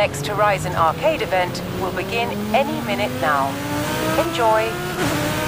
next Horizon Arcade event will begin any minute now. Enjoy.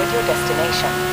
At your destination.